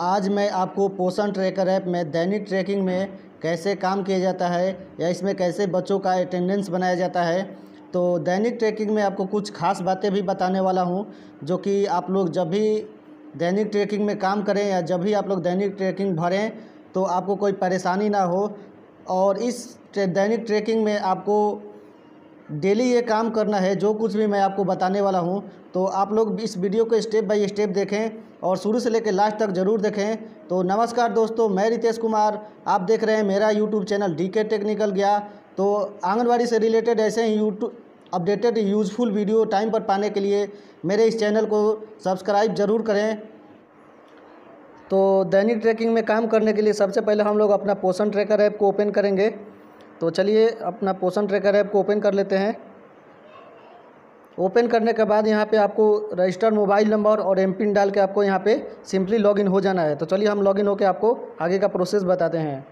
आज मैं आपको पोषण ट्रैकर ऐप में दैनिक ट्रैकिंग में कैसे काम किया जाता है या इसमें कैसे बच्चों का अटेंडेंस बनाया जाता है तो दैनिक ट्रैकिंग में आपको कुछ खास बातें भी बताने वाला हूँ, जो कि आप लोग जब भी दैनिक ट्रैकिंग में काम करें या जब भी आप लोग दैनिक ट्रैकिंग भरें तो आपको कोई परेशानी ना हो और इस दैनिक ट्रैकिंग में आपको डेली ये काम करना है, जो कुछ भी मैं आपको बताने वाला हूँ तो आप लोग इस वीडियो को स्टेप बाय स्टेप देखें और शुरू से लेकर लास्ट तक ज़रूर देखें। तो नमस्कार दोस्तों, मैं रितेश कुमार, आप देख रहे हैं मेरा YouTube channel D K technical गया तो आंगनबाड़ी से रिलेटेड ऐसे ही YouTube updated useful video time पर पाने के लिए मेरे इस चैनल को सब्सक्राइब ज़रूर करें। तो दैनिक ट्रैकिंग में काम करने के लिए सबसे पहले हम लोग अपना पोषण ट्रैकर ऐप को ओपन करेंगे। तो चलिए अपना पोषण ट्रैकर ऐप को ओपन कर लेते हैं। ओपन करने के बाद यहाँ पे आपको रजिस्टर्ड मोबाइल नंबर और एम पिन डाल के आपको यहाँ पे सिंपली लॉगिन हो जाना है। तो चलिए हम लॉगिन होकर आपको आगे का प्रोसेस बताते हैं।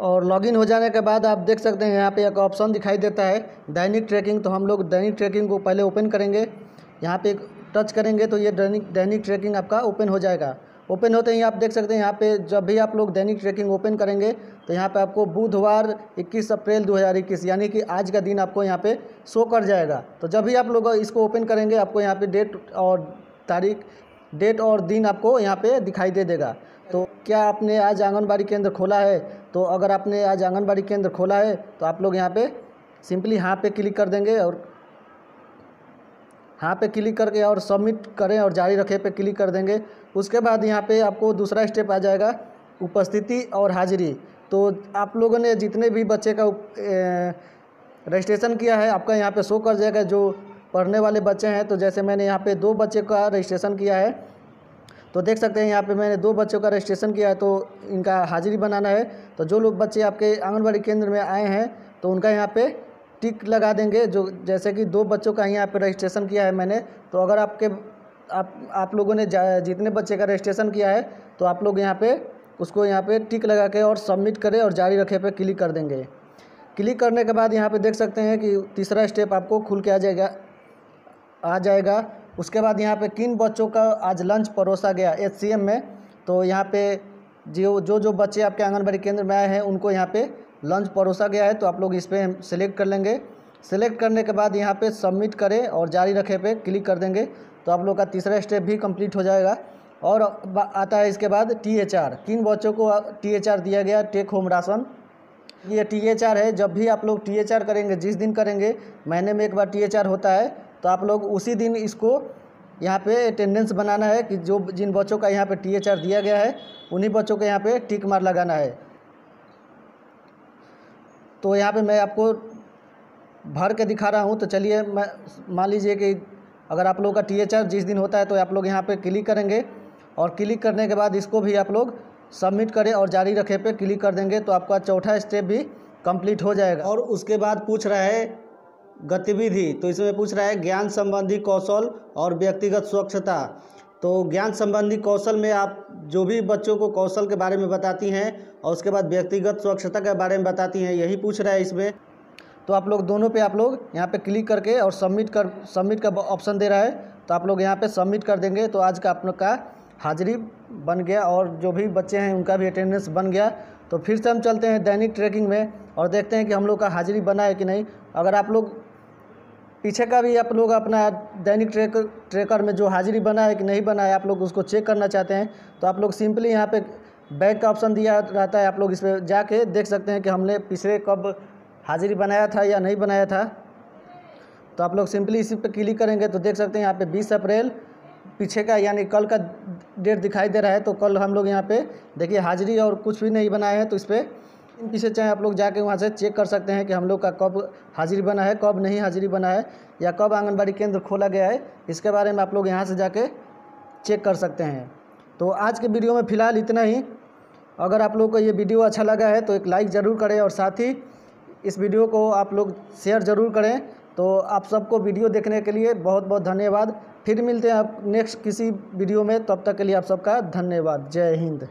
और लॉगिन हो जाने के बाद आप देख सकते हैं यहाँ पे एक ऑप्शन दिखाई देता है, दैनिक ट्रैकिंग तो हम लोग दैनिक ट्रैकिंग को पहले ओपन करेंगे। यहाँ पे टच करेंगे तो ये दैनिक दैनिक ट्रैकिंग आपका ओपन हो जाएगा। ओपन होते ही आप देख सकते हैं, यहाँ पे जब भी आप लोग दैनिक ट्रैकिंग ओपन करेंगे तो यहाँ पे आपको बुधवार 21 अप्रैल 2021 यानी कि आज का दिन आपको यहाँ पे शो कर जाएगा। तो जब भी आप लोग इसको ओपन करेंगे, आपको यहाँ पे डेट और तारीख, डेट और दिन आपको यहाँ पे दिखाई दे देगा। तो क्या आपने आज आंगनबाड़ी केंद्र खोला है? तो अगर आपने आज आंगनबाड़ी केंद्र खोला है तो आप लोग यहाँ पर सिंपली यहाँ पे क्लिक कर देंगे और यहाँ पे क्लिक करके और सबमिट करें और जारी रखे पे क्लिक कर देंगे। उसके बाद यहाँ पे आपको दूसरा स्टेप आ जाएगा, उपस्थिति और हाजिरी। तो आप लोगों ने जितने भी बच्चे का रजिस्ट्रेशन किया है, आपका यहाँ पे शो कर जाएगा। जो पढ़ने वाले बच्चे हैं तो जैसे मैंने यहाँ पे दो बच्चे का रजिस्ट्रेशन किया है तो देख सकते हैं यहाँ पे मैंने दो बच्चों का रजिस्ट्रेशन किया है तो इनका हाजिरी बनाना है। तो जो लोग बच्चे आपके आंगनबाड़ी केंद्र में आए हैं तो उनका यहाँ पे टिक लगा देंगे, जो जैसे कि दो बच्चों का यहाँ पे रजिस्ट्रेशन किया है मैंने तो अगर आपके, आप आप लोगों ने जितने बच्चे का रजिस्ट्रेशन किया है तो आप लोग यहाँ पे उसको यहाँ पे टिक लगा के और सबमिट करें और जारी रखे पे क्लिक कर देंगे। क्लिक करने के बाद यहाँ पे देख सकते हैं कि तीसरा स्टेप आपको खुल के आ जाएगा आ जाएगा। उसके बाद यहाँ पे किन बच्चों का आज लंच परोसा गया एचसीएम में तो यहाँ पे जो जो जो बच्चे आपके आंगनबाड़ी केंद्र में आए हैं, उनको यहाँ पे लंच परोसा गया है तो आप लोग इस पर सेलेक्ट कर लेंगे। सेलेक्ट करने के बाद यहाँ पे सबमिट करें और जारी रखे पे क्लिक कर देंगे तो आप लोग का तीसरा स्टेप भी कंप्लीट हो जाएगा। और आता है इसके बाद टी एच आर किन बच्चों को टी एच आर दिया गया टेक होम राशन ये टी एच आर है, जब भी आप लोग टी एच आर करेंगे, जिस दिन करेंगे, महीने में एक बार टी एच आर होता है तो आप लोग उसी दिन इसको यहाँ पे अटेंडेंस बनाना है कि जो जिन बच्चों का यहाँ पे टी एच आर दिया गया है, उन्हीं बच्चों को यहाँ पे टिक मार लगाना है। तो यहाँ पे मैं आपको भर के दिखा रहा हूँ तो चलिए मैं, मान लीजिए कि अगर आप लोगों का टी एच आर जिस दिन होता है तो आप लोग यहाँ पे क्लिक करेंगे और क्लिक करने के बाद इसको भी आप लोग सबमिट करें और जारी रखे पे क्लिक कर देंगे तो आपका चौथा स्टेप भी कंप्लीट हो जाएगा। और उसके बाद पूछ रहा है गतिविधि तो इसमें पूछ रहा है ज्ञान संबंधी कौशल और व्यक्तिगत स्वच्छता। तो ज्ञान संबंधी कौशल में आप जो भी बच्चों को कौशल के बारे में बताती हैं और उसके बाद व्यक्तिगत स्वच्छता के बारे में बताती हैं, यही पूछ रहा है इसमें। तो आप लोग दोनों पे आप लोग यहाँ पे क्लिक करके और सबमिट कर, सबमिट का ऑप्शन दे रहा है। तो आप लोग यहाँ पे सबमिट कर देंगे। तो आज का आप लोग का हाजिरी बन गया और जो भी बच्चे हैं उनका भी अटेंडेंस बन गया। तो फिर से हम चलते हैं दैनिक ट्रैकिंग में और देखते हैं कि हम लोग का हाजिरी बना है कि नहीं। अगर आप लोग पीछे का भी आप लोग अपना दैनिक ट्रैक, ट्रेकर में जो हाजिरी बना है कि नहीं बना है, आप लोग उसको चेक करना चाहते हैं। तो आप लोग सिंपली यहाँ पे बैग का ऑप्शन दिया रहता है, आप लोग इस पर जाके देख सकते हैं कि हमने पिछले कब हाजिरी बनाया था या नहीं बनाया था। तो आप लोग सिंपली इसी पर क्लिक करेंगे तो देख सकते हैं यहाँ पे 20 अप्रैल, पीछे का यानी कल का डेट दिखाई दे रहा है तो कल हम लोग यहाँ पे देखिए हाजिरी और कुछ भी नहीं बनाए हैं तो इस पर पीछे चाहे आप लोग जाके वहाँ से चेक कर सकते हैं कि हम लोग का कब हाजिरी बना है, कब नहीं हाजिरी बना है, या कब आंगनबाड़ी केंद्र खोला गया है, इसके बारे में आप लोग यहाँ से जाके चेक कर सकते हैं। तो आज के वीडियो में फ़िलहाल इतना ही। अगर आप लोग को ये वीडियो अच्छा लगा है तो एक लाइक ज़रूर करें और साथ ही इस वीडियो को आप लोग शेयर ज़रूर करें। तो आप सबको वीडियो देखने के लिए बहुत बहुत धन्यवाद। फिर मिलते हैं आप नेक्स्ट किसी वीडियो में, तब तक के लिए आप सबका धन्यवाद। जय हिंद।